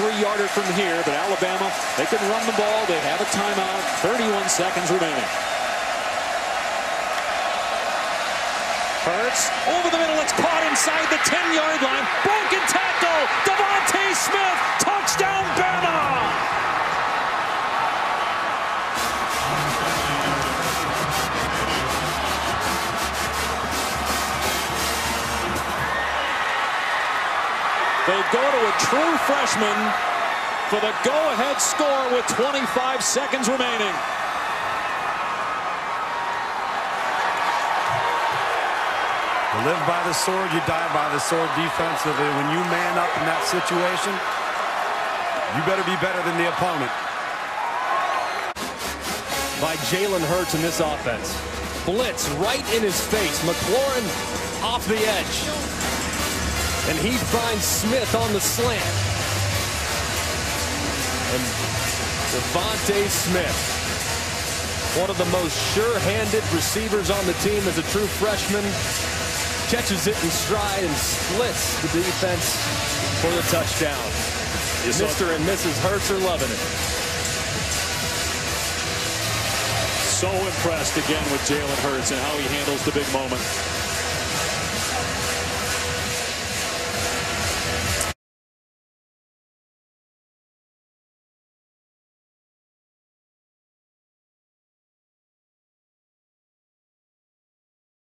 three-yarder from here, but Alabama, they can run the ball. They have a timeout. 31 seconds remaining. Hurts over the middle. It's caught inside the 10-yard line. They go to a true freshman for the go-ahead score with 25 seconds remaining. You live by the sword, you die by the sword defensively. When you man up in that situation, you better be better than the opponent. By Jalen Hurts in this offense. Blitz right in his face. McLaurin off the edge. And he finds Smith on the slant. And DeVonta Smith, one of the most sure-handed receivers on the team as a true freshman, catches it in stride and splits the defense for the touchdown. Mr. and Mrs. Hurts are loving it. So impressed again with Jalen Hurts and how he handles the big moment.